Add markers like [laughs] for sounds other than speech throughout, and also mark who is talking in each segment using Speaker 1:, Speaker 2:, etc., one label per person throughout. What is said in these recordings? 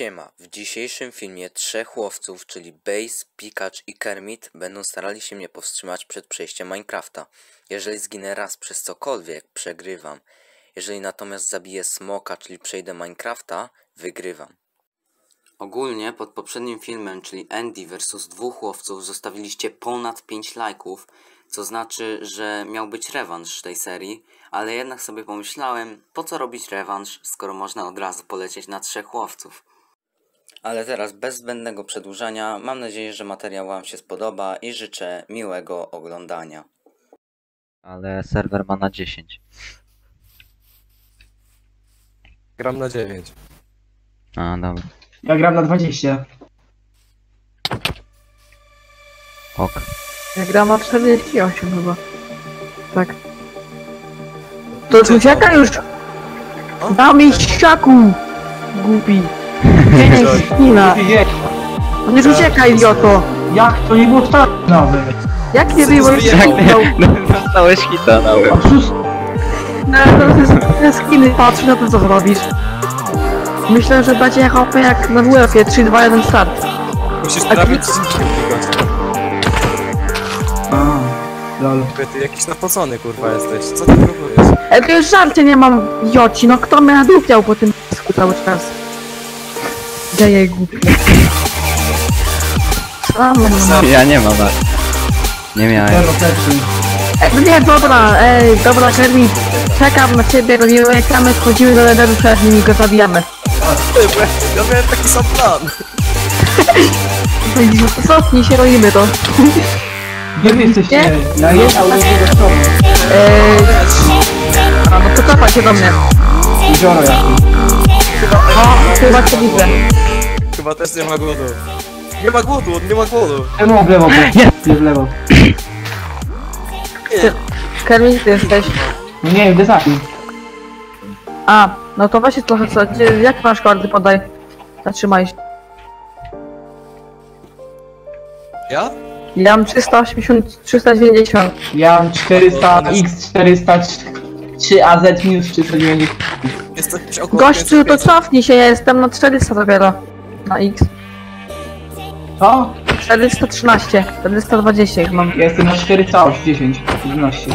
Speaker 1: Siema, w dzisiejszym filmie trzech łowców, czyli Base, Pikacz i Kermit będą starali się mnie powstrzymać przed przejściem Minecrafta. Jeżeli zginę raz przez cokolwiek, przegrywam. Jeżeli natomiast zabiję Smoka, czyli przejdę Minecrafta, wygrywam. Ogólnie pod poprzednim filmem, czyli Andy vs dwóch łowców, zostawiliście ponad 5 lajków, co znaczy, że miał być rewanż tej serii, ale jednak sobie pomyślałem, po co robić rewanż, skoro można od razu polecieć na trzech łowców. Ale teraz bez zbędnego przedłużania, mam nadzieję, że materiał Wam się spodoba i życzę miłego oglądania.
Speaker 2: Ale serwer ma na 10.
Speaker 3: Gram na 9.
Speaker 2: A, dobra.
Speaker 4: Ja gram na 20.
Speaker 2: Ok.
Speaker 5: Ja gram na 48 chyba. Tak. To już ucieka już! Damy ściaku! Głupi! Skina!
Speaker 4: Nie,
Speaker 5: On już ucieka, idioto!
Speaker 4: jak to nie było wcale nawet?
Speaker 5: Jak nie było
Speaker 3: Zjebał. [laughs]
Speaker 2: Dostałeś hita na łeb.
Speaker 4: A sus,
Speaker 5: Na te skiny patrz na to co zrobisz. Myślę, że będzie HP jak na WF-ie 3, 2, 1 start.
Speaker 3: Musisz trafić z
Speaker 4: A, lol.
Speaker 3: Ty jakiś napocony kurwa jesteś. Co ty próbujesz?
Speaker 5: E, to już żarcie nie mam, joci, no kto mnie nadupiał po tym cały czas? Dzieje głupi. A, no, no.
Speaker 2: Ja nie mam, ale... Nie miałem.
Speaker 5: E, no nie, dobra, ej, dobra, Kermit, czekam na ciebie, robimy reklamy, wchodzimy do lederu szerzej i go zabijamy.
Speaker 3: Ja- ja miałem taki sam plan. [laughs]
Speaker 5: Cofnij się, robimy to.
Speaker 4: Gdzie wy jesteście? Ja jestem.
Speaker 5: Eee, a, no to cofa się do mnie.
Speaker 4: Jezioro jakieś.
Speaker 5: O, chyba cię widzę.
Speaker 3: Chyba też nie ma głodu. Nie ma głodu, on nie ma głodu.
Speaker 4: Czemu w lewo, bo jest w lewo.
Speaker 3: Nie.
Speaker 5: Kermit, ty jesteś.
Speaker 4: No nie wiem, gdzie zapi.
Speaker 5: A, no to się trochę, co, gdzie- jak masz kordy, podaj. Zatrzymaj się.
Speaker 3: Ja?
Speaker 5: Ja mam 380, 390.
Speaker 4: Ja mam 400 x 403 AZ minus 390.
Speaker 3: Jesteś około
Speaker 5: Gościu, to
Speaker 3: 505.
Speaker 5: cofnij się, ja jestem na 400 dopiero. Na X.
Speaker 4: Co?
Speaker 5: 413, 420 ich mam.
Speaker 4: Ja jestem na 410, 11.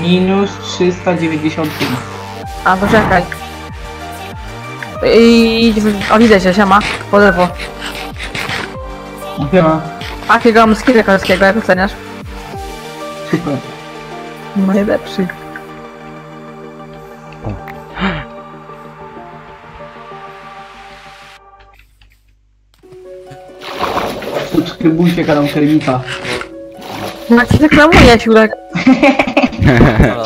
Speaker 4: Minus 395.
Speaker 5: A, to czekaj. I idź w... O, widzę cię, siema. Po lewo.
Speaker 4: Chyba.
Speaker 5: Jakiego mam skilla kolskiego, jak oceniasz?
Speaker 4: Super.
Speaker 5: Najlepszy.
Speaker 4: Subskrybujcie kanał Kermita.
Speaker 5: Jak się reklamuje, Siurek.
Speaker 3: Dobra.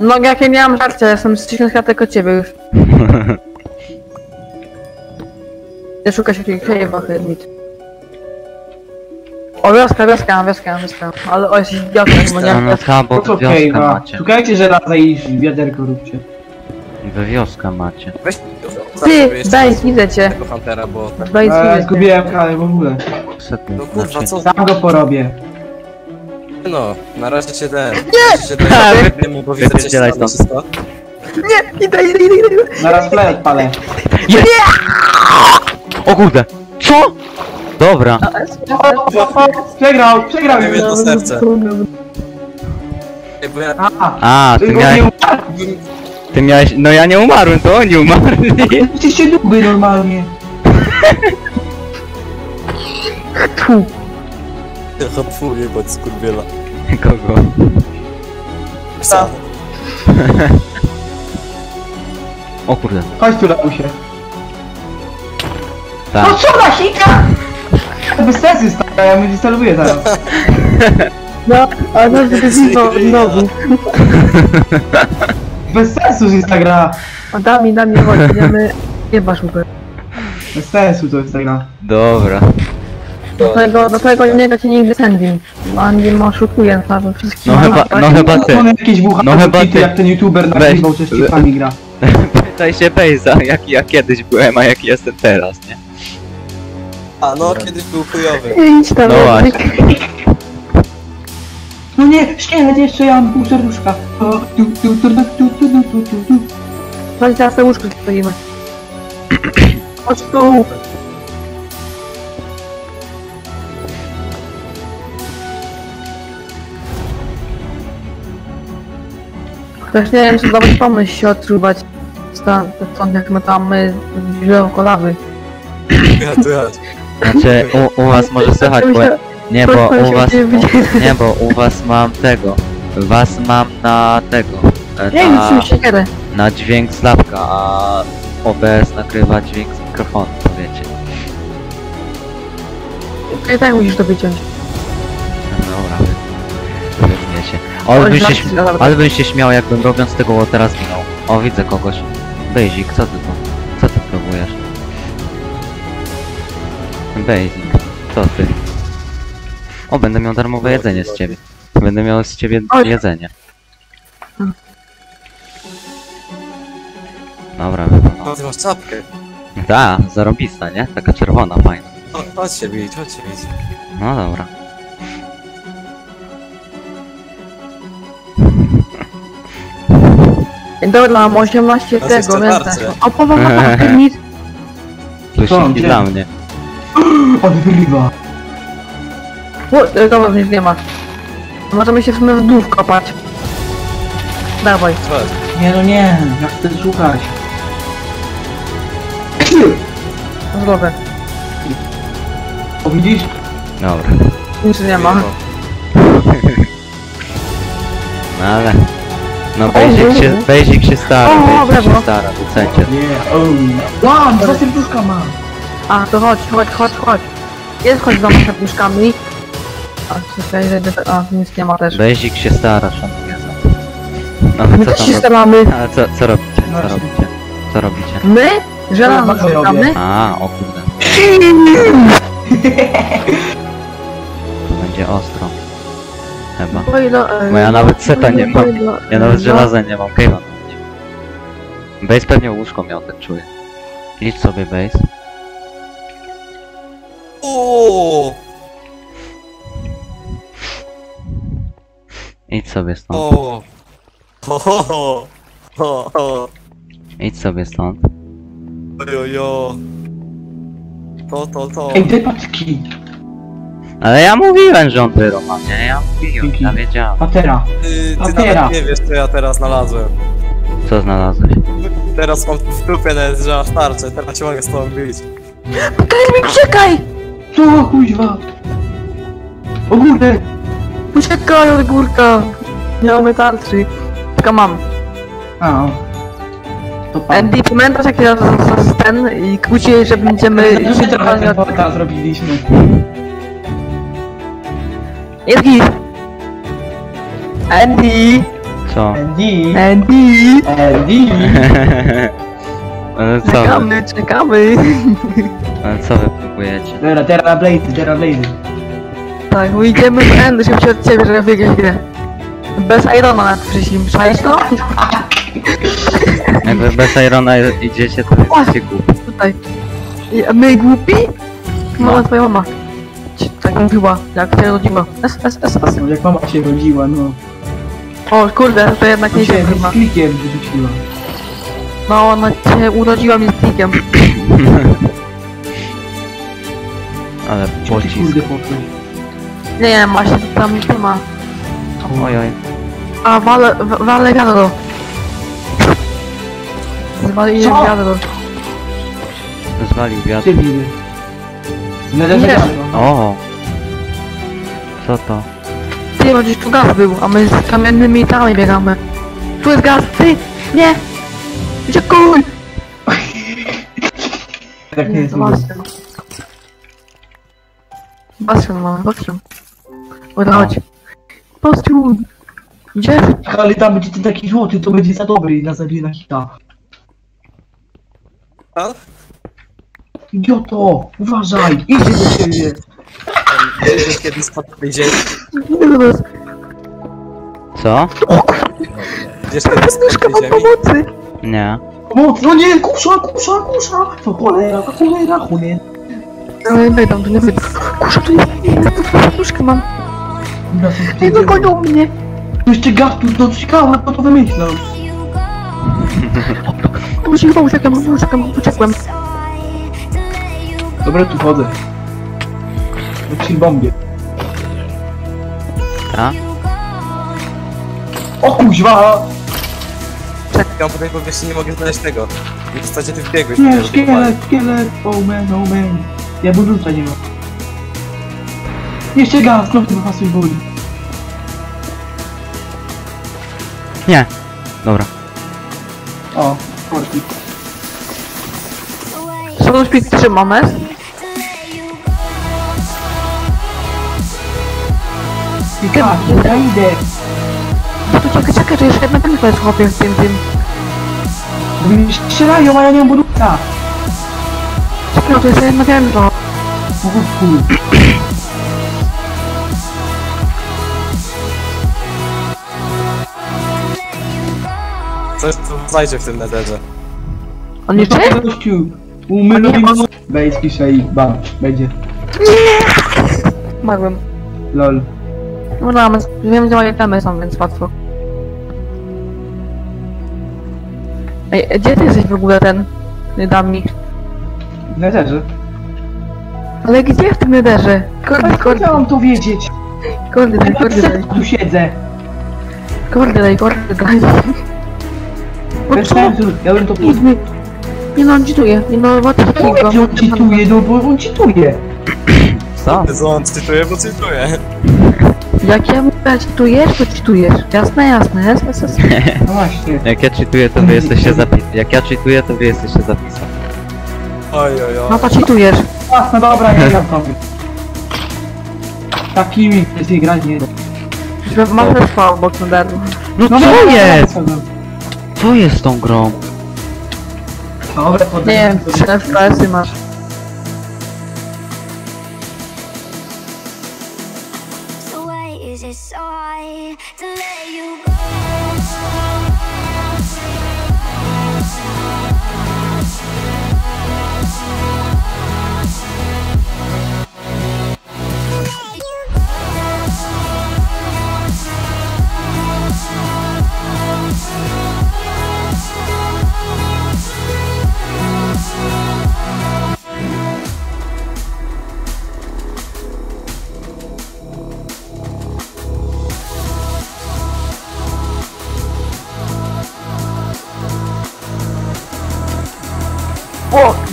Speaker 5: No jak ja [laughs] miałam żarcie, jestem z 1000 kratek od ciebie już. [laughs] Nie szukać jakiegoś krajewach chybić. O, wioska, wioska, wioska, wioska. Ale o, jesteś idiotą, bo nie
Speaker 2: No, no ta, bo wy
Speaker 4: okej,
Speaker 2: wioskę
Speaker 4: okay,
Speaker 2: macie.
Speaker 4: Szukajcie żelaza i wiaderko róbcie.
Speaker 2: Wy wioskę macie.
Speaker 3: Weź
Speaker 5: Ty, Bejs, widzę cię.
Speaker 3: tego Huntera, bo...
Speaker 5: Bejs,
Speaker 4: A,
Speaker 5: widzę cię.
Speaker 4: zgubiłem kanał w ogóle.
Speaker 3: No kurwa,
Speaker 2: znaczy...
Speaker 3: co?
Speaker 4: Sam go porobię.
Speaker 3: No, na razie cię ten... Nie! Się ten... Wiemy, bo widzę cię
Speaker 2: Wypierdzielaj
Speaker 3: ścianę,
Speaker 2: stąd.
Speaker 3: wszystko.
Speaker 5: Nie, idę, idę, idę, idę.
Speaker 4: Zaraz play odpalę.
Speaker 2: O kurde! Co? Dobra.
Speaker 4: Przegrał, przegrał
Speaker 3: Miałem jedno serce. Ej, bo ja...
Speaker 4: A,
Speaker 2: A, ty
Speaker 4: tylko
Speaker 2: miałeś...
Speaker 4: nie
Speaker 2: Ty miałeś... No ja nie umarłem, to oni umarli.
Speaker 4: Jesteście duby normalnie.
Speaker 5: Tu.
Speaker 3: Hopfu, jebać skurwiela.
Speaker 2: Kogo?
Speaker 3: Psa.
Speaker 2: O kurde.
Speaker 4: Chodź tu, Labusie.
Speaker 2: Tak.
Speaker 4: No co na hika? To bez sensu jest taka, ja mnie dystaluję zaraz.
Speaker 5: No, ale no, znowu, znowu. [laughs]
Speaker 4: Bez sensu jest ta gra.
Speaker 5: A dami, dami, chodź, idziemy. Jebasz łupy.
Speaker 4: Bez sensu to jest ta gra.
Speaker 2: Dobra.
Speaker 5: Do tego, do tego nie da cię nigdy sędzim. Andy ma oszukuje na wszystkich.
Speaker 2: No chyba, no chyba ty.
Speaker 4: On jakieś bucha
Speaker 2: No chyba ty.
Speaker 4: jak ten youtuber
Speaker 2: Weź.
Speaker 4: nagrywał, z cipami gra. [laughs]
Speaker 2: Pytaj się Bejza, jaki ja kiedyś byłem, a jaki jestem teraz, nie?
Speaker 3: A no, kiedyś był chujowy.
Speaker 5: Idź tam,
Speaker 2: No właśnie.
Speaker 4: No nie, szkielet jeszcze, ja mam pół serduszka. O, tu, tu, tu, tu, tu, tu, tu, tu, tu.
Speaker 5: Chodź teraz te łóżko stoimy. Chodź tu! Też nie wiem, czy dobry pomysł się odczuwać stąd, jak my tam my źle kolawy.
Speaker 3: Ja tu jadź.
Speaker 2: Znaczy, u, u was może słychać, bo... Nie, bo u was... Nie, bo u was mam tego. Was mam na tego. e,
Speaker 5: Nie wiem,
Speaker 2: Na,
Speaker 5: czym się
Speaker 2: na dźwięk z lapka, a OBS nagrywa dźwięk z mikrofonu, to wiecie.
Speaker 5: I tak musisz to wyciąć.
Speaker 2: Dobra, wy wiecie. Ale bym, się, ale bym się śmiał, jakbym robiąc tego teraz minął. O, widzę kogoś. Basic, co ty tu? Co ty próbujesz? Basic, co ty? O, będę miał darmowe jedzenie z ciebie. Będę miał z ciebie
Speaker 5: Oj.
Speaker 2: jedzenie.
Speaker 5: Hmm.
Speaker 2: Dobra, wypam.
Speaker 3: No ty masz czapkę.
Speaker 2: Ta, zarobista, nie? Taka czerwona, fajna.
Speaker 3: Chodź, chodź się bić, chodź się bić.
Speaker 2: No dobra.
Speaker 5: Dobra, mam 18
Speaker 3: Nas
Speaker 5: tego,
Speaker 3: jeszcze
Speaker 5: więc
Speaker 3: tarcze.
Speaker 5: tak. O, po, po, po, po, nic.
Speaker 2: Plusiki
Speaker 4: gdzie?
Speaker 2: dla mnie. [gasps]
Speaker 4: Od wyliwa.
Speaker 5: O, Dobra, nic nie ma. Możemy się w sumie w dół wkopać. Dawaj.
Speaker 3: Chodź.
Speaker 4: Nie no nie, ja chcę szukać.
Speaker 5: Z głowy.
Speaker 4: O widzisz?
Speaker 2: Dobra.
Speaker 5: Nic nie ma. [laughs]
Speaker 2: No ale... No Basic się, Basic się stara,
Speaker 5: O,
Speaker 2: Basic się
Speaker 5: brawo.
Speaker 2: stara, docencie.
Speaker 4: Nie, o. Mam, dwa serduszka mam.
Speaker 5: A, to chodź, chodź, chodź, chodź. Jest chodź za moimi serduszkami. A, czekaj, zejdę, a, nic nie ma też.
Speaker 2: Basic się stara, szanuję za to. No
Speaker 5: My
Speaker 2: co
Speaker 5: też
Speaker 2: tam
Speaker 5: się staramy.
Speaker 2: Ale co, co robicie? Co
Speaker 4: Właśnie.
Speaker 2: robicie? Co robicie?
Speaker 5: My? Że
Speaker 4: Ja
Speaker 5: nam staramy?
Speaker 4: robię.
Speaker 2: A, o kurde. To będzie ostro. Chyba.
Speaker 5: Bo ile, e,
Speaker 2: Bo ja nawet seta nie mam.
Speaker 5: bo ile,
Speaker 2: Ja nawet
Speaker 5: no,
Speaker 2: żelaza nie mam, cave'a nawet nie mam. Base pewnie łóżko miał, tak czuję. Idź sobie base. Idź sobie stąd.
Speaker 3: O! Ho, ho, ho! Ho, ho!
Speaker 2: Idź sobie stąd.
Speaker 3: Ojojo! To, to, to.
Speaker 4: Ej, te paczki.
Speaker 2: Ale ja mówiłem, że on wyro nie? Ja mówiłem,
Speaker 4: Dzięki.
Speaker 2: ja wiedziałem.
Speaker 4: Patera.
Speaker 3: Ty, ty
Speaker 4: Papiera.
Speaker 3: nawet nie wiesz, co ja teraz znalazłem.
Speaker 2: Co znalazłeś?
Speaker 3: Teraz mam w dupie nawet, że masz tarczę, teraz się mogę z tobą bić.
Speaker 5: Kelvin, uciekaj!
Speaker 4: Co, kuźwa? O kurde.
Speaker 5: Uciekaj od górka! Nie mamy tarczy. Tylko mam.
Speaker 4: A. To pan.
Speaker 5: Andy, pamiętasz jak ja ten i kłóciłeś, że będziemy...
Speaker 4: My trochę
Speaker 5: totalnie
Speaker 4: ten
Speaker 5: od-
Speaker 4: portal zrobiliśmy.
Speaker 5: Jest git! Andy!
Speaker 2: Co?
Speaker 4: Andy.
Speaker 5: Andy!
Speaker 4: Andy. [laughs]
Speaker 2: Ale co wy?
Speaker 5: Czekamy, czekamy!
Speaker 2: Ale co wy próbujecie?
Speaker 4: Dobra, teraz Blade, teraz Blade.
Speaker 5: Tak, wyjdziemy z Andy szybciej od ciebie, żeby wygrać grę. Bez Irona nawet przyszlim, czaisz to?
Speaker 2: Jakby bez Irona idziecie, to jesteście głupi.
Speaker 5: Tutaj. I my głupi? Mama, twoja mama. Ci Tak mówiła, jak się rodziła. S, S, S, S.
Speaker 4: No, jak mama się rodziła, no.
Speaker 5: O kurde, to jednak nie
Speaker 4: się
Speaker 5: chyba.
Speaker 4: z klikiem wyrzuciła.
Speaker 5: No, ona cię urodziła mi z klikiem. [laughs]
Speaker 2: Ale pocisk.
Speaker 4: kurde?
Speaker 5: Nie wiem, właśnie tam nie ma.
Speaker 2: Ojoj.
Speaker 5: A, wale, wa- wale wiadro. Zwaliłem
Speaker 4: Co?
Speaker 5: wiadro.
Speaker 2: Zwalił wiatr.
Speaker 4: Biły? Należy
Speaker 5: Nie.
Speaker 2: O! Co to?
Speaker 5: Ty, bo gdzieś tu gaz był, a my z kamiennymi tarami biegamy. Tu jest gaz, ty! Nie! Uciekuj!
Speaker 4: Tak nie jest.
Speaker 5: to Bastion. Bastion mamy, Bastion. Dobra, chodź. Bastion! Gdzie?
Speaker 4: Ale tam będzie ten taki złoty, to będzie za dobry na zabije na hita.
Speaker 3: A?
Speaker 4: Idioto! Uważaj! Idzie do ciebie!
Speaker 3: Wiesz, kiedy spadł dzień?
Speaker 5: Nie do nas.
Speaker 2: Co?
Speaker 3: Wiesz, kiedy
Speaker 5: Serduszka
Speaker 3: spadł
Speaker 5: mam pomocy!
Speaker 2: Nie.
Speaker 4: Pomoc! No nie! Kusza, kusza, kusza! To cholera, to cholera, cholera!
Speaker 5: Ale nie wejdą, tu nie wejdą. Kurczę, tu jest... Serduszkę mam. Nie
Speaker 4: ty
Speaker 5: dogonią mnie!
Speaker 4: Jeszcze Gastus, no ciekawe, kto to wymyślał.
Speaker 5: Musi chyba uciekam, uciekam, uciekłem.
Speaker 4: Dobra, tu chodzę. Na chill bombie.
Speaker 2: A?
Speaker 4: O kuźwa!
Speaker 3: Ja po tej powierzchni nie mogę znaleźć tego. W zasadzie ty wbiegłeś.
Speaker 4: Nie, szkielet, szkielet! Oh man, oh man. Ja budulca nie mam. Jeszcze gaz, znowu ten hasuj boli.
Speaker 2: Nie. Dobra.
Speaker 4: O, korki.
Speaker 5: Są śpi trzy moment.
Speaker 4: I tak, ja idę.
Speaker 5: No to czekaj, czekaj, to jeszcze jedna bitwa jest chłopie w tym, tym.
Speaker 4: Bo mi strzelają, a ja nie mam budulca.
Speaker 5: Czekaj, to jest jedna piętro.
Speaker 4: O chuj.
Speaker 3: Coś tu znajdzie w tym netherze.
Speaker 5: On nie
Speaker 4: No
Speaker 5: czyje?
Speaker 4: to gościu. My lubimy... Wejdź, pisze i bam, będzie.
Speaker 5: Mogłem.
Speaker 4: Lol.
Speaker 5: No no, wiem, gdzie moje temy są, więc łatwo. Ej, gdzie ty jesteś w ogóle ten? Nie dam mi.
Speaker 4: W netherze.
Speaker 5: Ale gdzie w tym nederze? Kurde,
Speaker 4: ja mam to wiedzieć.
Speaker 5: kurde, daj, daj.
Speaker 4: tu siedzę.
Speaker 5: Kurde, daj, kurde, daj. No
Speaker 4: Bez
Speaker 5: co?
Speaker 4: sensu, ja bym to
Speaker 5: Nie, nie, nie no, on cheatuje. Nie no, what the
Speaker 4: Mówię, że on cheatuje, no bo on cheatuje.
Speaker 2: Co?
Speaker 3: On cytuje, bo cytuje.
Speaker 5: Jak ja mówię, cheatujesz, to cheatujesz. Jasne, jasne, jasne, jasne. [laughs]
Speaker 4: No właśnie.
Speaker 2: Jak ja cheatuję, to wy jesteście zapis. Jak ja cheatuję, to wy jesteście zapisem.
Speaker 3: Oj, oj,
Speaker 5: No
Speaker 3: oj.
Speaker 5: to cheatujesz.
Speaker 4: A, no dobra, nie gram [laughs] tobie. Takimi jest grać nie.
Speaker 5: Mam też obok nederu.
Speaker 2: No
Speaker 4: No
Speaker 2: co jest? Co jest z tą grą?
Speaker 4: Dobra,
Speaker 5: Nie wiem,
Speaker 4: sobie.
Speaker 5: 3 FPS-y masz.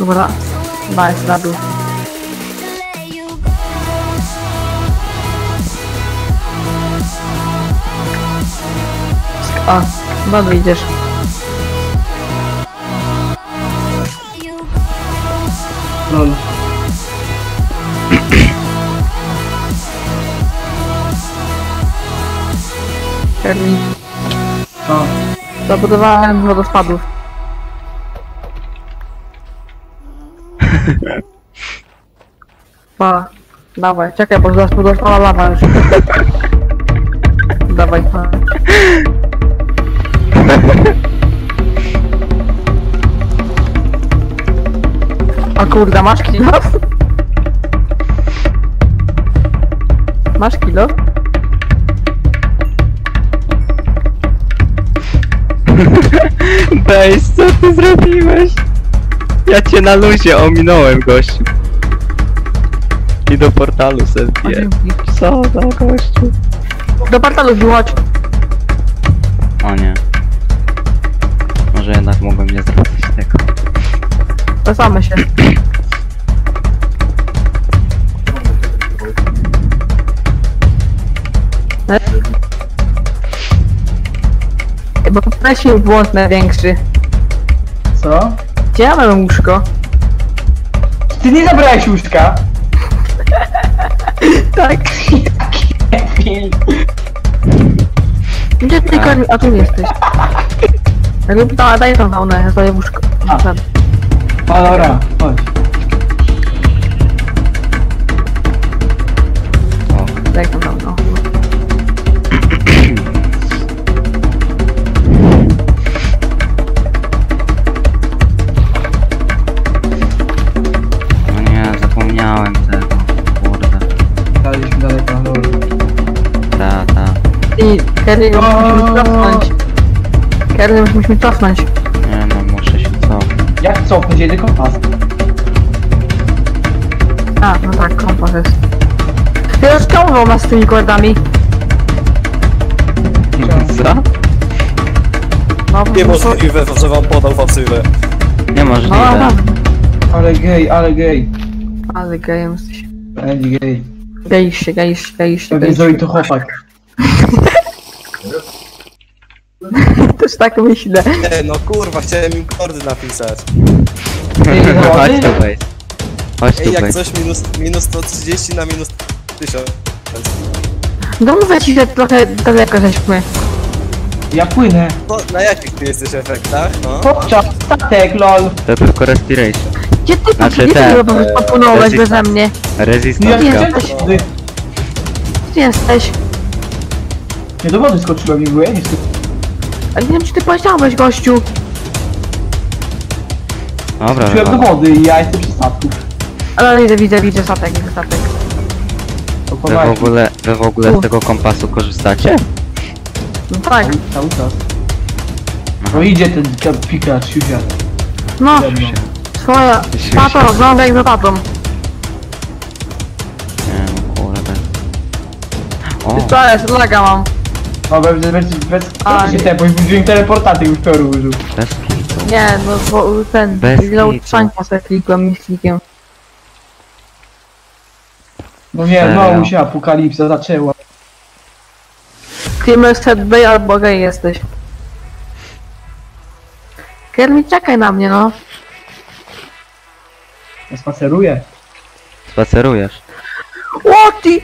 Speaker 5: Dobra. Nice,
Speaker 6: go.
Speaker 5: A.
Speaker 6: You go.
Speaker 4: Lol.
Speaker 5: Kerli.
Speaker 4: O,
Speaker 5: Zabudowałem wodospadów. Pa, dawaj, czekaj, bo zaraz podostała lawa już. [laughs] dawaj, pa. A kurde, masz kilo? Masz kilo?
Speaker 2: Bejs, co ty zrobiłeś? Ja cię na luzie ominąłem, gościu. I do portalu
Speaker 5: dzięki.
Speaker 2: Co za gościu?
Speaker 5: Do portalu wychodź.
Speaker 2: O nie. Może jednak mogłem nie zrobić tego.
Speaker 5: Zasamy się. Bo poprosił błąd największy.
Speaker 4: co?
Speaker 5: Gdzie ja mam łóżko?
Speaker 4: Ty nie zabrałeś łóżka? [laughs]
Speaker 5: Tak.
Speaker 4: Film.
Speaker 5: Gdzie ty kormi? A tu jesteś. Jakby pytała, daj tą wełnę, ja sobie łóżko.
Speaker 4: A. O, dobra, chodź.
Speaker 5: Kerry, musimy cofnąć. Kerry, musimy cofnąć.
Speaker 2: Nie no, muszę się cofnąć.
Speaker 4: Jak cofnąć? Jedę kompas.
Speaker 5: A, no tak, kompas jest. Ja już ciągnął nas z tymi kordami. [laughs]
Speaker 2: Co?
Speaker 5: No,
Speaker 3: Niemożliwe, że wam podał fałszywe.
Speaker 5: No,
Speaker 2: Niemożliwe.
Speaker 5: no,
Speaker 4: Ale gej, ale gej.
Speaker 5: ale gejem jesteś.
Speaker 4: Będzie gej.
Speaker 5: Gejsz się, gejsz się, gejsz się,
Speaker 4: Pewnie
Speaker 5: się.
Speaker 4: to chłopak. [laughs]
Speaker 5: Też tak myślę.
Speaker 3: Nie, no kurwa, chciałem im kordy napisać.
Speaker 2: Chodź tu wejdź. Chodź
Speaker 3: Ej,
Speaker 2: tu
Speaker 3: jak
Speaker 2: wejdź.
Speaker 3: coś minus, minus 130 na minus 1000.
Speaker 5: No mówię ci, że trochę daleko żeśmy.
Speaker 4: Ja płynę.
Speaker 3: To, na jakich ty jesteś efektach? No.
Speaker 4: Podczas statek, lol.
Speaker 2: To tylko respiration.
Speaker 5: Gdzie ty,
Speaker 2: Znaczy
Speaker 5: gdzie
Speaker 2: te,
Speaker 5: ty e, popłynąłeś
Speaker 2: resist-
Speaker 5: beze mnie?
Speaker 4: Ja nie
Speaker 2: Rezystantka.
Speaker 5: jesteś-
Speaker 4: wtedy.
Speaker 5: Gdzie jesteś?
Speaker 4: Nie do wody skoczyłem, nie byłem, nie wstyd.
Speaker 5: A nie wiem, czy ty powiedziałeś, gościu.
Speaker 2: Dobra,
Speaker 4: Skoczyłem do
Speaker 2: dobra.
Speaker 4: wody i ja jestem przy statku.
Speaker 5: Ale widzę, widzę, widzę statek, widzę statek.
Speaker 2: Wy w ogóle, wy w ogóle z tego kompasu korzystacie?
Speaker 5: No tak,
Speaker 4: Cały czas. No idzie ten, ten pikacz, siuzia.
Speaker 5: no,
Speaker 4: ze mną.
Speaker 5: swoja. Tato, oglądaj za tatą.
Speaker 2: Nie no kurde. O,
Speaker 5: To jest, laga mam.
Speaker 4: No bez, bez, bez,
Speaker 5: A, nie.
Speaker 4: te, bo dźwięk teleportaty już toru użył.
Speaker 2: bez kitu.
Speaker 5: Nie, no bo ten,
Speaker 2: Bez
Speaker 5: ile
Speaker 2: kitu.
Speaker 5: utrzańca sobie klikłem myślikiem.
Speaker 4: No nie,
Speaker 2: Serio?
Speaker 4: znowu się apokalipsa zaczęła.
Speaker 5: Ty set Bay albo gej jesteś. Kermit, czekaj na mnie, no.
Speaker 4: Ja spaceruję.
Speaker 2: Spacerujesz.
Speaker 5: O ty!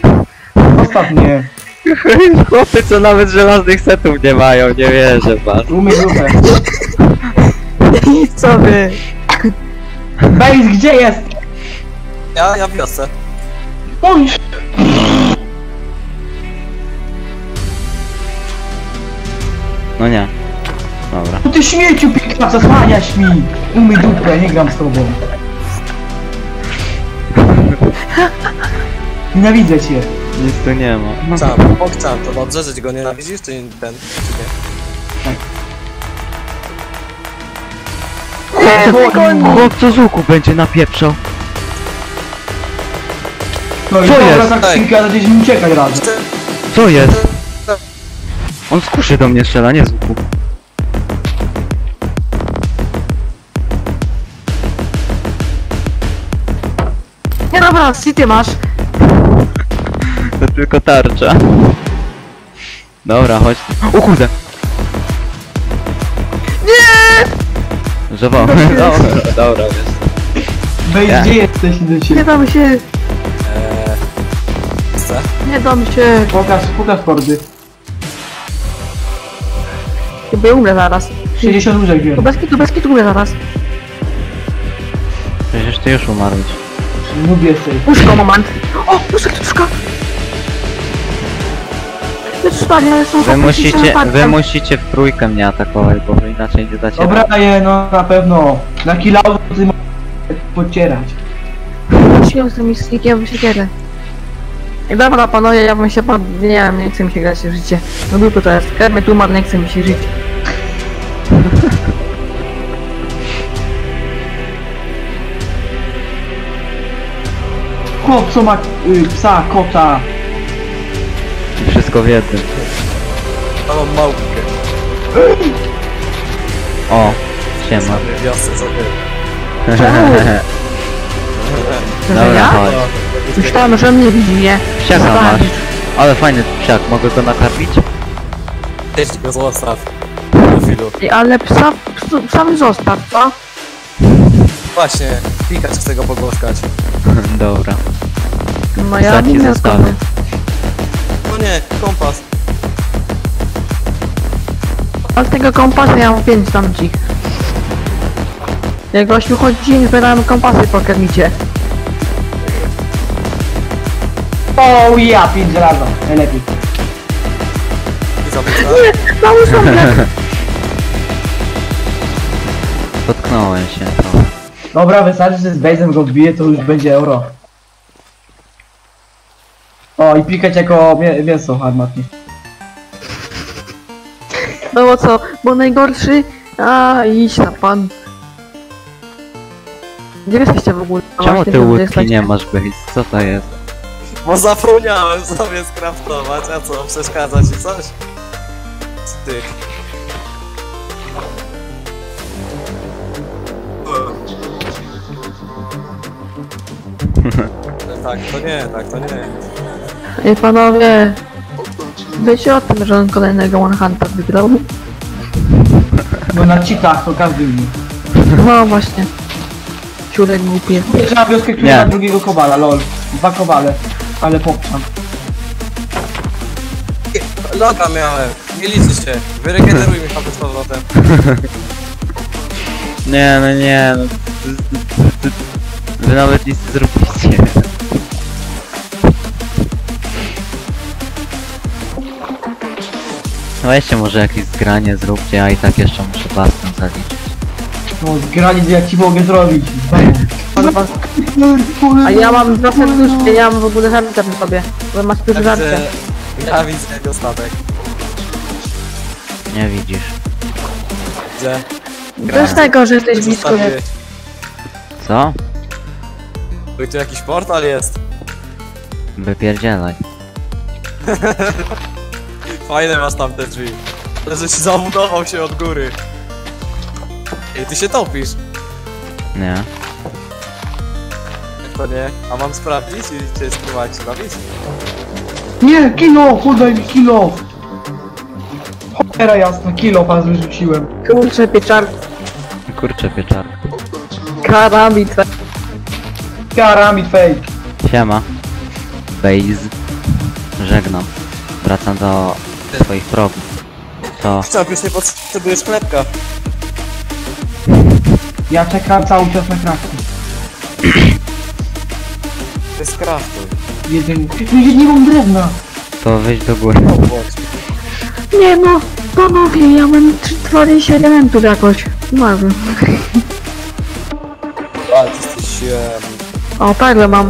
Speaker 4: Ostatnie. [laughs]
Speaker 2: Chłopy, co nawet żelaznych setów nie mają, nie wierzę was.
Speaker 4: Umyj grupę.
Speaker 5: I co wy?
Speaker 4: Base, gdzie jest?
Speaker 3: Ja, ja w wiosce.
Speaker 4: Oj!
Speaker 2: No nie. Dobra.
Speaker 4: No ty śmieciu pikacz, zasłaniaś mi! Umyj dupę, nie gram z tobą. [laughs] Nienawidzę cię.
Speaker 2: Nic tu nie ma.
Speaker 3: Czam, Okczam, to dobrze, że go nienawidzisz, czy nie- ten, czy nie?
Speaker 2: Chłop co z łuku będzie napieprzał.
Speaker 4: No i
Speaker 2: Co
Speaker 4: dobra,
Speaker 2: jest?
Speaker 4: tak pikacz, gdzieś mi uciekać razem.
Speaker 2: Co jest? On z kuszy do mnie strzela, nie z łuku.
Speaker 5: Nie dobra, City masz.
Speaker 2: To tylko tarcza. Dobra, chodź. O kurde! Nie! Żował. Dobra, dobra, wiesz.
Speaker 4: Base,
Speaker 2: Ja.
Speaker 4: gdzie jesteś, idę
Speaker 5: Nie
Speaker 4: cię.
Speaker 5: dam się,
Speaker 3: Eee, chcę?
Speaker 5: nie dam się.
Speaker 4: Pokaż, pokaż kordy.
Speaker 5: Chyba umrę zaraz.
Speaker 4: 60 łóżek
Speaker 5: Tu
Speaker 4: wiem.
Speaker 5: bez kitu, bez kitu umrę zaraz.
Speaker 2: Przecież ty już umarłeś.
Speaker 4: Nub jesteś.
Speaker 5: Łóżko, moment. O, łóżko, łóżko. Ale są
Speaker 2: Wy musicie, wy
Speaker 5: musicie...
Speaker 2: w trójkę mnie atakować, bo inaczej nie dacie rady.
Speaker 4: Dobra, je, no na pewno. Na kilauzu ty podcierać.
Speaker 5: Siłą z tym mislikiem siekierę. I dobra panowie, ja bym się pod... Nie wiem, nie chce mi się grać w życie. No dupy to jest. Kermit umarł, nie chce mi się żyć.
Speaker 4: Chłop, co ma y, psa, kota.
Speaker 2: Wszystko w jednym.
Speaker 3: Mam małpkę.
Speaker 2: O, siema.
Speaker 3: Wiosce.
Speaker 5: Że [laughs]
Speaker 2: Dobra,
Speaker 5: ja?
Speaker 2: chodź.
Speaker 5: Myślałem, że mnie widzi, nie?
Speaker 2: Psiaka masz. Ale fajny psiak, mogę go nakarmić?
Speaker 3: Też go zostaw. Profilu.
Speaker 5: Ej, Ale psa, psa, psa mi zostaw, co?
Speaker 3: Właśnie, Pikacz chce go pogłaskać. [laughs]
Speaker 2: Dobra.
Speaker 5: No ja
Speaker 2: Psa ci
Speaker 5: nie
Speaker 2: zostawię.
Speaker 3: Nie, kompas.
Speaker 5: Ale tego kompasa ja mam 5 tam dzik. Jak gościu chodzi dzień, zbierałem kompasy po kermicie.
Speaker 4: O ja, pięć razy. Najlepiej.
Speaker 3: I zabójca.
Speaker 5: Załóżmy mnie.
Speaker 2: Potknąłem się trochę.
Speaker 4: Dobra, wystarczy, że z base'em go wbije, to już będzie euro. O, i pikać jako mię mięso armatnie.
Speaker 5: No bo co, bo najgorszy... A idź na pan. Gdzie jesteście w ogóle? A
Speaker 2: Czemu
Speaker 5: właśnie
Speaker 2: ty
Speaker 5: wiem, gdzie
Speaker 2: łódki
Speaker 5: jesteście.
Speaker 2: nie masz, Base? Co to jest?
Speaker 3: Bo zapomniałem sobie skraftować, a co, przeszkadza ci coś? Ty. [laughs] Tak, to nie, tak, to nie.
Speaker 5: Ej panowie, wiecie o tym, że on kolejnego One Hunter wygrał?
Speaker 4: Bo na cheatach to każdy umie.
Speaker 5: No właśnie. Ciurek głupie.
Speaker 4: Pierwsza na wioskę, która
Speaker 2: Nie.
Speaker 4: ma drugiego kowala, lol. Dwa kowale. Ale poprzam.
Speaker 3: Loga miałem, nie liczy się. Wyregeneruj mi HP z powrotem.
Speaker 2: Nie, no nie, no. Wy nawet nic nie zrobiliście. Weźcie może jakieś zgranie zróbcie, a i tak jeszcze muszę baston zaliczyć.
Speaker 4: No, granic jak ci mogę zrobić.
Speaker 5: A ja mam dwa serduszki, ja mam w ogóle żarcia przy sobie. Bo masz tu żarcie.
Speaker 3: Także ja widzę jego statek.
Speaker 2: Nie widzisz.
Speaker 3: Widzę.
Speaker 5: Z tego, że jesteś blisko jak...
Speaker 3: Zostawiłeś.
Speaker 2: Co?
Speaker 3: Oj, tu jakiś portal jest.
Speaker 2: Wypierdzielaj. [laughs]
Speaker 3: Fajne masz tam te drzwi. Ale żeś zabudował się od góry. Ej, ty się topisz.
Speaker 2: Nie.
Speaker 3: To nie? A mam sprawdzić i cię spróbować bawić?
Speaker 4: Nie, kilo! Podaj mi kilo! Cholera jasna, kilo pan wyrzuciłem.
Speaker 5: Kurczę, pieczar...
Speaker 2: Kurczę pieczar.
Speaker 5: Karambit.
Speaker 4: Karamit fake.
Speaker 2: Siema. Base. Żegnam. Wracam do swoich progów. To
Speaker 3: Chciałem, już nie potrzebujesz chlebka.
Speaker 4: Ja czekam cały czas na krawki.
Speaker 3: To jest kraftu.
Speaker 4: Jeden... No nie, nie mam drewna!
Speaker 2: to wyjść do góry.
Speaker 5: Nie no, panowie, ja mam 40 elementów jakoś. Wiem.
Speaker 3: Ale ty jesteś... Um,
Speaker 5: O, perle mam.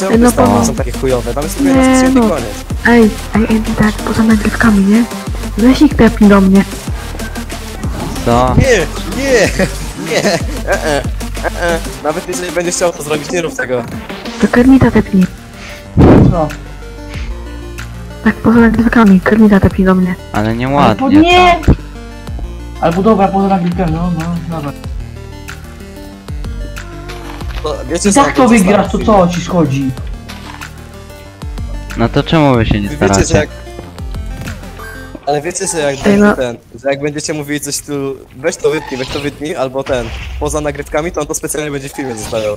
Speaker 3: Czemu
Speaker 5: no
Speaker 3: stany
Speaker 5: bo-
Speaker 3: są takie chujowe? Tam jest tylko
Speaker 5: Nie,
Speaker 3: strzał
Speaker 5: no.
Speaker 3: koniec.
Speaker 5: Ej, ej, ej, tak, poza nagrywkami, nie? Weź ich tepnij do mnie.
Speaker 2: Co?
Speaker 3: Nie, nie, nie, e, e, e, e. Nawet jeżeli będziesz chciał to zrobić, nie rób tego.
Speaker 5: To Kermita tepnij.
Speaker 4: Co?
Speaker 5: Tak, poza nagrywkami, Kermita tepnij do mnie.
Speaker 2: Ale
Speaker 4: Albo
Speaker 2: nieładnie.
Speaker 4: nie! Albo dobra, poza nagrywkę, no, no, dobra.
Speaker 3: To, wiecie
Speaker 4: I
Speaker 3: co?
Speaker 4: tak to wygrasz, to co ci schodzi?
Speaker 2: No to czemu wy się nie
Speaker 3: Wiecie, że
Speaker 2: staracie?
Speaker 3: jak... Ale wiecie, że jak będzie
Speaker 5: no.
Speaker 3: ten, że jak będziecie mówili coś tu, weź to wytnij, weź to wytnij, albo ten, poza nagrywkami, to on to specjalnie będzie w filmie zostawiał.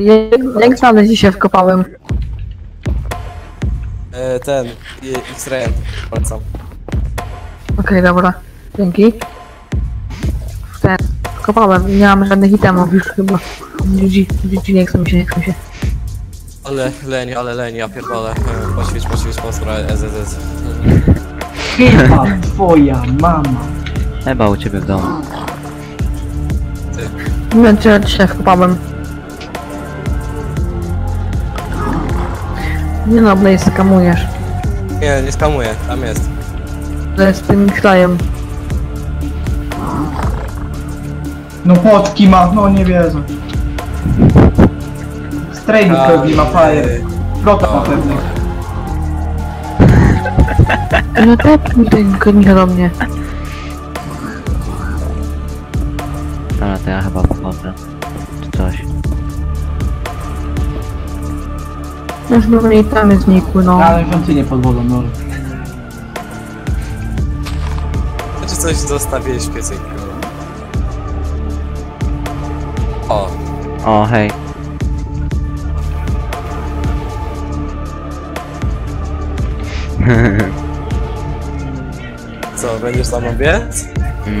Speaker 5: Ja, jak znaleźć dzisiaj wkopałem?
Speaker 3: E, ten, i- X-Rayent, polecam.
Speaker 5: Okej, dobra. Dzięki. Ten, wkopałem, nie mam żadnych itemów już chyba. GG, GG, nie chcę mi się, nie chcę mi się.
Speaker 3: Ale leń, ale leń, ja pierdolę. E, Poćwicz, poćwicz, pozdro, SSS.
Speaker 4: Chyba twoja mama.
Speaker 2: Chyba u ciebie w domu.
Speaker 5: Nie wiem, czy ja dzisiaj wkopałem. Nie no, Blaze, skamujesz.
Speaker 3: Nie, nie skamuję, tam jest.
Speaker 5: Ale z tym krajem.
Speaker 4: No potki ma, no nie wierzę. Strajnik pewnie ma fire. Flota na pewno. [laughs]
Speaker 5: No tepnij ten Kermita do mnie.
Speaker 2: Dobra, to ja chyba pochodzę. Czy coś.
Speaker 5: Już pewnie i tam jest znikły, no.
Speaker 4: Ale świątynię pod wodą, no.
Speaker 3: Czy coś zostawiłeś w piecyku? O,
Speaker 2: hej. [laughs]
Speaker 3: co, będziesz za mną biec?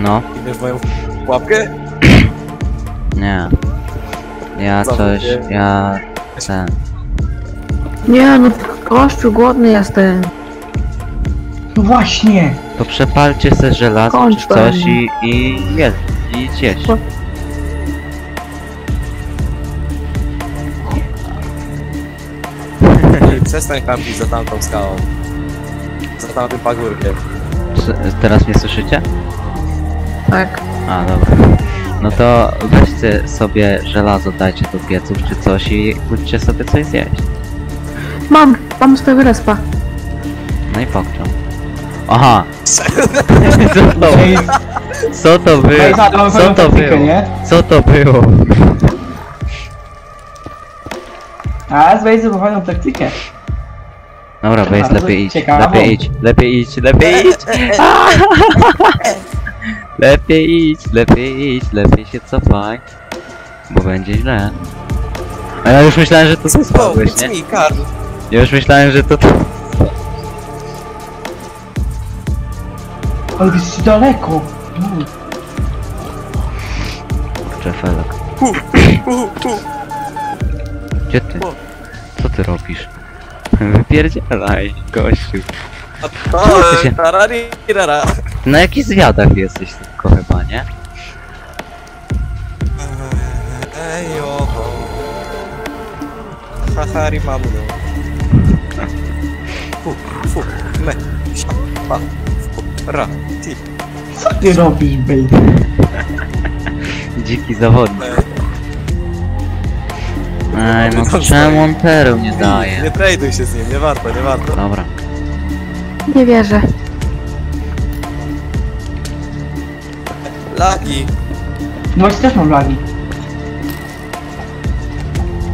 Speaker 2: No,
Speaker 3: I wiesz moją łapkę? [clears throat]
Speaker 2: nie. Ja
Speaker 3: Co
Speaker 2: coś, ja... Ten...
Speaker 5: Nie no, kościół, głodny jestem.
Speaker 4: No właśnie!
Speaker 2: To przepalcie se żelazo
Speaker 5: Kończ
Speaker 2: czy coś i... i jedz. I zjeść.
Speaker 3: Przestań kampić za tamtą skałą. Za tamtym pagórkiem.
Speaker 2: Teraz mnie słyszycie?
Speaker 5: Tak.
Speaker 2: A, dobra. No to weźcie sobie żelazo, dajcie do pieców czy coś i pójdźcie sobie coś zjeść.
Speaker 5: Mam, mam z tego respa.
Speaker 2: No i pokczam. Aha! co to,
Speaker 4: Ej,
Speaker 2: co to było? Co to było? Co to było?
Speaker 4: A, z Bejzy fajną taktykę.
Speaker 2: Dobra, weź
Speaker 4: Bardzo
Speaker 2: lepiej idź,
Speaker 4: ciekawą.
Speaker 2: lepiej idź, lepiej idź, lepiej idź! [laughs] Lepiej idź, lepiej idź, lepiej się cofaj. Bo będzie źle. A ja już myślałem, że to ty
Speaker 3: O,
Speaker 2: spadłeś,
Speaker 3: it's
Speaker 2: nie?
Speaker 3: me, Karl.
Speaker 2: Ja już myślałem, że to ty.
Speaker 4: Ale jesteście daleko. No.
Speaker 2: Kurczę, felek.
Speaker 3: Hu, hu, hu.
Speaker 2: Gdzie ty? Co ty robisz? Wypierdzielaj, gościu.
Speaker 3: A
Speaker 2: ty się-
Speaker 3: to, tararirara.
Speaker 2: Na jakich zwiadach jesteś tylko chyba, nie?
Speaker 3: Ej, oho. Hahari mamuno. Fu, fu, me, sia, pa, fu, ra, ti,
Speaker 4: Co ty robisz, Bejzy?
Speaker 2: Dziki zawodnik.
Speaker 3: me.
Speaker 2: Ej, no czemu on pereł nie daje?
Speaker 3: Nie traduj się z nim, nie warto, nie warto.
Speaker 2: Dobra.
Speaker 5: Nie wierzę.
Speaker 3: Lagi.
Speaker 4: No właśnie też mam lagi.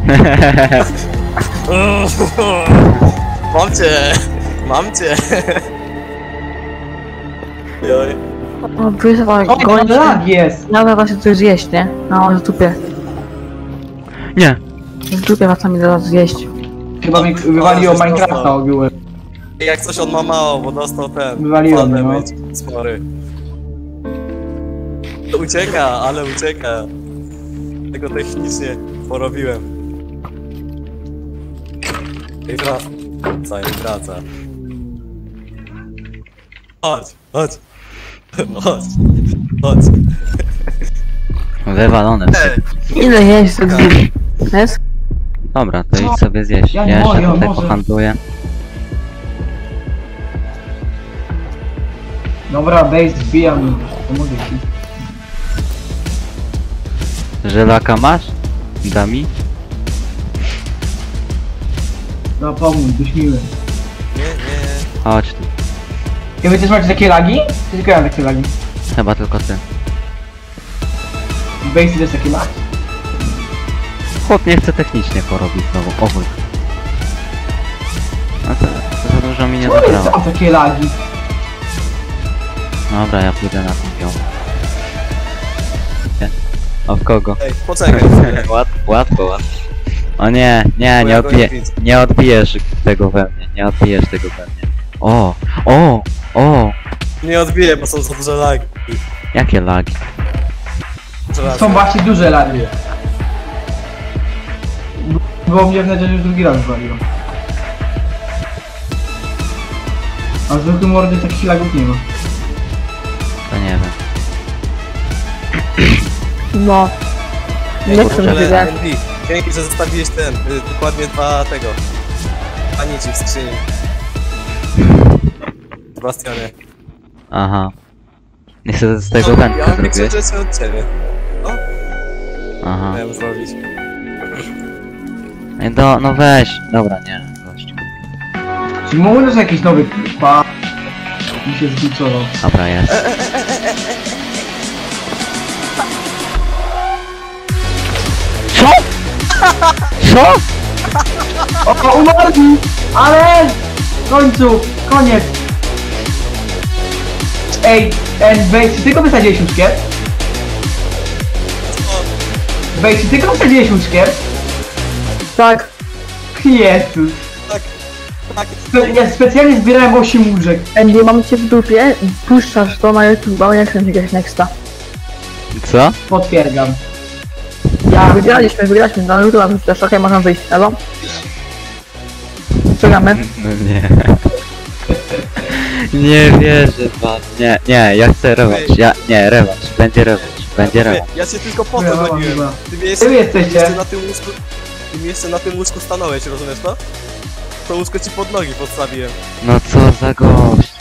Speaker 4: [laughs]
Speaker 3: Mam cię! Mam cię! [laughs] Joj.
Speaker 5: O, wyzwa,
Speaker 4: O,
Speaker 5: gończy.
Speaker 4: lag jest.
Speaker 5: Zaraz się coś zjeść, nie? No, w dupie.
Speaker 2: Nie!
Speaker 5: W dupie was mi zaraz zjeść.
Speaker 4: Chyba mi wywaliło Minecrafta ogółem.
Speaker 3: Jak coś on ma mało, bo dostał ten.
Speaker 4: Wywaliło mnie, no.
Speaker 3: Spory. Ucieka, ale ucieka. Tego technicznie porobiłem. I wraca. Co, i wraca. Chodź, chodź. [laughs] Chodź. Chodź.
Speaker 2: Wywalone.
Speaker 5: Ile tak zjeść? Jest?
Speaker 2: Dobra, to idź sobie zjeść.
Speaker 4: Ja
Speaker 2: Ja
Speaker 4: nie
Speaker 2: jeszcze tutaj
Speaker 4: może.
Speaker 2: pohandluję.
Speaker 4: Dobra, Bejz zbija mi. Pomogę ci.
Speaker 2: Żelaka masz? Da mi?
Speaker 4: No pomóż, byś miły.
Speaker 3: nie, nie.
Speaker 2: Chodź tu.
Speaker 4: I wy też macie takie lagi? Czy tylko ja mam takie lagi?
Speaker 2: Chyba tylko ty.
Speaker 4: Bejz też takie lagi.
Speaker 2: Chłop nie chce technicznie porobić znowu. O chuj. No to, to za dużo mi nie
Speaker 4: Co jest
Speaker 2: zabrało.
Speaker 4: tam takie lagi?
Speaker 2: Dobra, ja pójdę na biom. Nie? A w kogo?
Speaker 3: Ej, poczekaj. [laughs]
Speaker 2: łatwo, łatwo, łatwo. O nie, nie, nie, odbije,
Speaker 3: nie widzę.
Speaker 2: nie odbijesz tego we mnie, nie odbijesz tego we mnie. O, o, o,
Speaker 3: Nie odbiję, bo są za duże lagi.
Speaker 2: jakie lagi.
Speaker 4: Są właśnie duże lagi. Było mnie w nadzieję, już drugi raz wywaliło. A zwykły mordy takich lagów nie ma.
Speaker 2: To nie wiem.
Speaker 5: No. Nie chcę
Speaker 3: Ale. NB, dzięki, że zostawiłeś ten, y, dokładnie dwa tego. Dwa nici w skrzyni. Bastionie.
Speaker 2: Aha. Nie chcę z tego
Speaker 3: ja
Speaker 2: wędkę
Speaker 3: mam większe
Speaker 2: zrobić.
Speaker 3: rzeczy od ciebie.
Speaker 2: Aha.
Speaker 3: Miałem zrobić.
Speaker 2: Do, no weź. Dobra, nie, gościu.
Speaker 4: Czy mówisz jakiś nowy pa... Mi się zgliczował.
Speaker 2: Dobra, jest. Co? Co?
Speaker 4: O, umarli! Ale! W końcu! Koniec! Ej, ten Bejs, czy tylko wysadziłeś łóżkiem? Bejs, czy tylko wysadziłeś łóżkiem?
Speaker 5: Tak.
Speaker 4: Jezus.
Speaker 3: Tak, tak.
Speaker 4: Spe ja specjalnie zbierałem 8 łóżek.
Speaker 5: Andy, mam cię w dupie puszczasz to na YouTube, a nie chcę grać nexta.
Speaker 2: Co?
Speaker 4: Potwierdzam.
Speaker 5: Ja wygraliśmy, wygraliśmy na YouTube, a też okej, można wyjść, albo? Czekamy.
Speaker 2: No nie. [laughs] Nie wierzę wam. Nie, nie, ja chcę rewanż. Ja, nie, rewanż. Będzie rewanż. Będzie rewanż.
Speaker 3: Ja cię tylko po to goniłem.
Speaker 4: chyba.
Speaker 3: Ty
Speaker 4: jesteście.
Speaker 3: jeszcze na tym łóżku... Mnie jeszcze na tym łóżku stanąłeś, rozumiesz to? To łóżko ci pod nogi podstawiłem.
Speaker 2: No co za gość.